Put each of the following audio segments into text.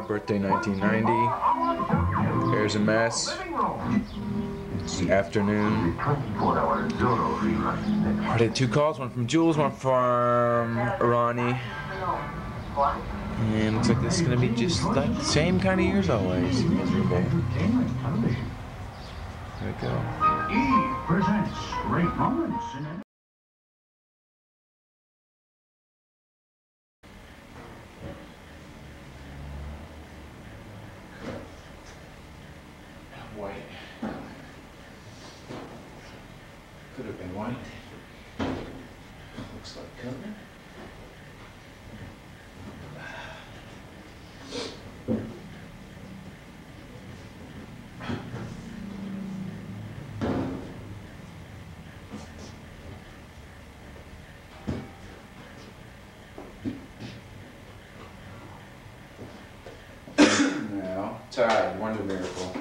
car, birthday 1990. Here's a mess. It's the afternoon. I did two calls, one from Jules, one from Ronnie. And looks like this is gonna be just like the same kind of years always. Miserable. There we go. E presents great moments in White. Could have been white. Looks like coming. Now, Tide, Wonder Miracle.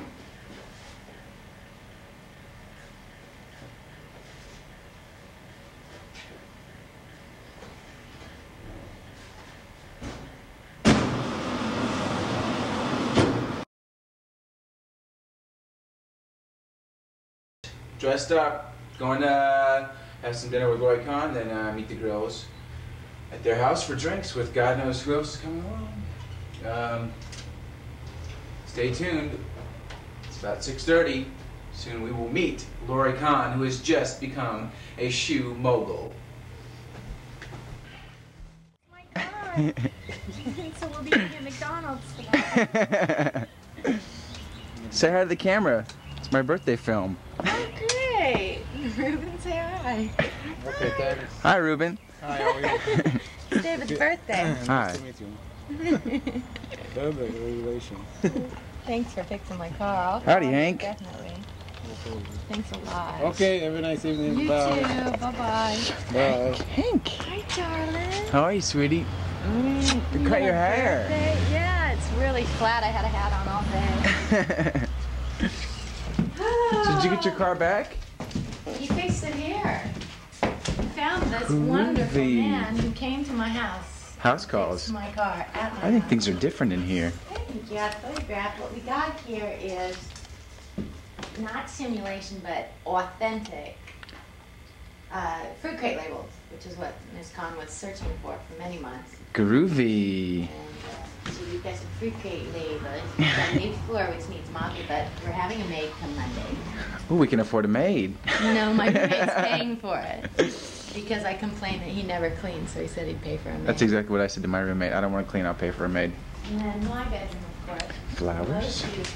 Dressed up, going to have some dinner with Roy Kahn, then uh, meet the girls at their house for drinks with God knows who else is coming along. Um, stay tuned. It's about 6:30. Soon we will meet Lori Kahn, who has just become a shoe mogul. my god. so we'll be eating at McDonald's tomorrow. Say hi to the camera. It's my birthday film. Great. Ruben, say hi. Okay, David. Hi, Ruben. Hi, how are you? It's David's birthday. Hi. Nice to meet you. David, congratulations. Thanks for fixing my car. I'll Howdy, call you, Hank. Definitely. Thanks a lot. Okay, have a nice evening. You Bye. too. Bye-bye. Bye. Hank. Hi, darling. How are you, sweetie? Mm, You cut your hair. birthday? Yeah, it's really flat. I had a hat on all day. did you get your car back? Here. I found this wonderful man who came to my house. House calls. my car at my I think house. things are different in here. Yeah, photograph. What we got here is not simulation, but authentic uh, fruit crate labels, which is what Ms. Kahn was searching for for many months. Groovy. And so we've got some fruit crate labels. We've floor, which needs mopping, but we're having a maid come Monday. Ooh, we can afford a maid. No, my roommate's paying for it. Because I complained that he never cleans, so he said he'd pay for a maid. That's exactly what I said to my roommate. I don't want to clean, I'll pay for a maid. And then my bedroom, of course. Flowers. Shoes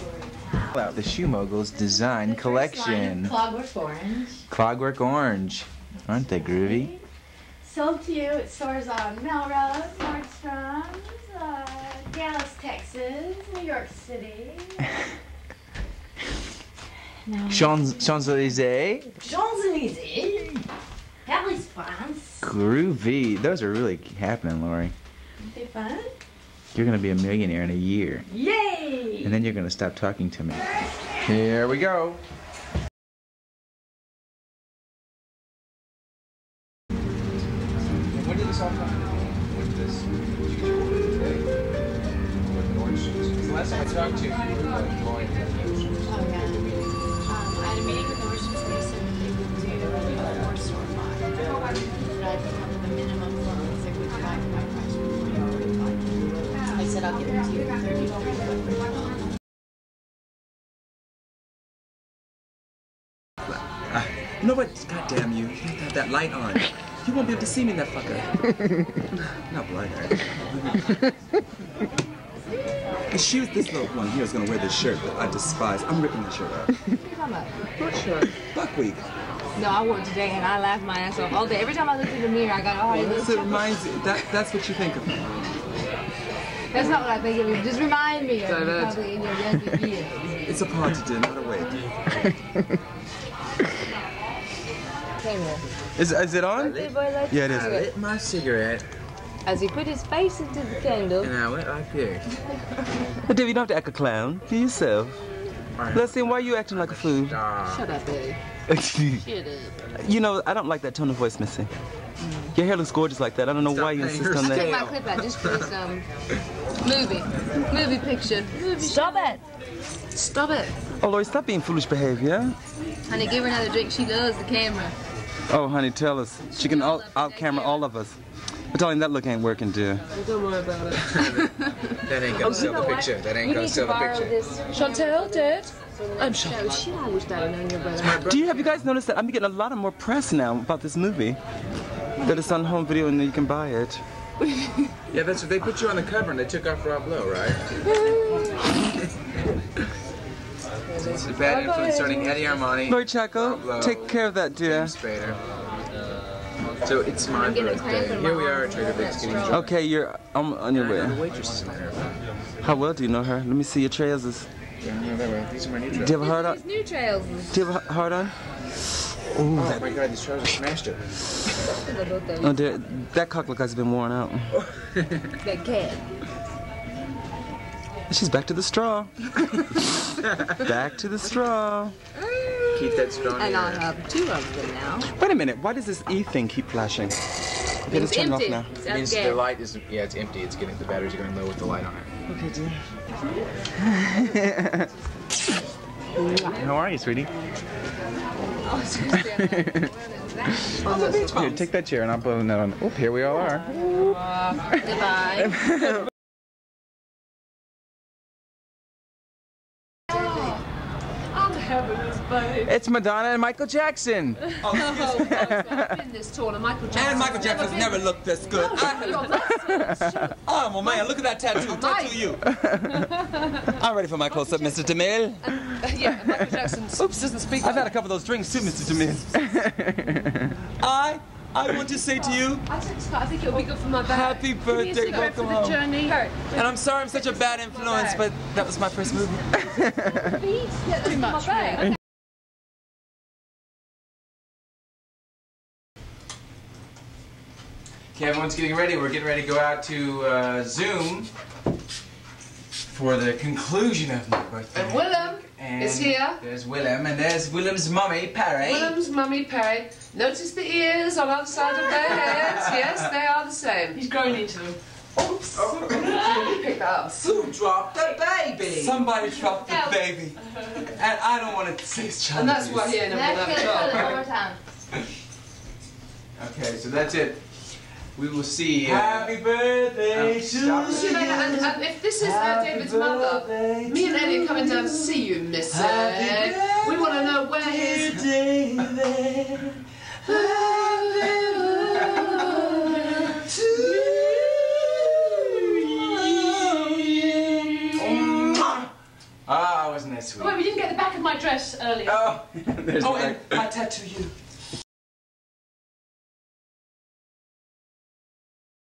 the house. Wow, the Shoe Moguls Design The first line Collection. Clockwork Orange. Clockwork Orange. Aren't they groovy? So cute. Stores on Melrose, Texas, New York City. now, Champs Champs Elysees. Champs-Élysées. Paris, France. Groovy. Those are really happening, Lori. Aren't they fun? You're gonna be a millionaire in a year, Yay! and then you're gonna stop talking to me. Here we go. When did this all come into being? With this last time I talked to you, you were like going to Nordstrom's. Oh, yeah. Um, I had a meeting with Nordstrom's. They said that they would do a more store buy. But I came up with a minimum loan, so we buy my price for twenty forty-five. I said I'll give it to you for thirty-three. You know what? God damn you. You have to have that light on. You won't be able to see me in that fucker. Not blind And she was this little one here is gonna wear this shirt that I despise. I'm ripping that shirt up. What shirt? Buckwheat. No, I wore it today and I laughed my ass off all day. Every time I looked in the mirror, I got all Well, these so it reminds you that that's what you think of me. That's not what I think of you. Just remind me of you probably in your younger years. It's a part to do, not a wig. Samuel. Is, is it on? Hey, boy, let's Yeah, it is. I lit my cigarette As he put his face into the candle. and I went like this. But David, you don't have to act a clown. Be yourself. Leslie, why are you acting like a fool? Shut up, Eddy. Shut up. you know, I don't like that tone of voice, Missy. Your hair looks gorgeous like that. I don't know why you insist her on I took that. my clip out just for this um movie. Movie picture. Movie Stop it. Stop it. Oh, Lori, stop being foolish behavior. Honey, give her another drink. She loves the camera. Oh, honey, tell us. She can all, out camera all of us. But darling, that look ain't working, dear. Don't worry about it. That ain't gonna oh, sell the picture. That ain't gonna sell the picture. this. Chantel, Dad? I'm sure. No, she I wish I'd known your brother. Do you have you guys noticed that I'm getting a lot of more press now about this movie? That it's on home video and you can buy it. Yeah, that's what they put you on the cover and they took off Rob Lowe, right? it's a bad influence starting Eddy Armani, Lori Chacko, take care of that, dear. James Spader. So it's my getting a cramp birthday. Here we are at Trader Vic's getting drunk. Okay, you're I'm on your The way. waitress is in there. How well do you know her? Let me see your trousers. Yeah, no, that way. These are my new Do you have a hard on? These new trails. Do you have a hard on? Oh my god, these trousers smashed it. Oh, dear, that cock look has been worn out. That cat. She's back to the straw. back to the straw. Keep that strong. And in I have two of them now. Wait a minute. Why does this E thing keep flashing? Okay, let's It's turn it off now. It's It means okay. the light is yeah, it's empty. It's getting the batteries are going low with the light on it. Okay, dear. How are you, sweetie? Oh, here, take that chair and I'll put that on. Oh, here we all are. Goodbye. It's Madonna and Michael Jackson. Oh, oh, in this tour, and Michael Jackson. And Michael Jackson's never looked this good. I- oh, well, man, look at that tattoo. Tattoo you. I'm ready for my close-up, Mr. DeMille. Uh, yeah, Michael Jackson Oops. doesn't speak. I've had a couple of those drinks too, Mr. DeMille. I, I want to say to you, oh, I think, Scott, I think it'll be good for my back. happy Give me a birthday, welcome for the home. journey. And I'm sorry I'm such a bad influence, but that was my first movie. Pretty much. Okay. Okay, everyone's getting ready. We're getting ready to go out to uh, Zoom for the conclusion of my birthday. And Willem And is here. There's Willem, and there's Willem's mummy, Perri. Willem's mummy Perri. Notice the ears on either side of their heads. Yes, they are the same. He's growing into them. Oops. Pick that up. Who dropped the baby? Somebody dropped the baby. And I don't want to say it's child And that's abuse. why he ended up with that job. Okay, so that's it. We will see. Uh, Happy birthday Um, to. You and, and if this is uh, David's mother, me and Eddy are coming down to see you, Missy. We want to know where his. Ah, wasn't that sweet? Wait, we didn't get the back of my dress earlier. Oh, there's Oh, the and I tattoo you.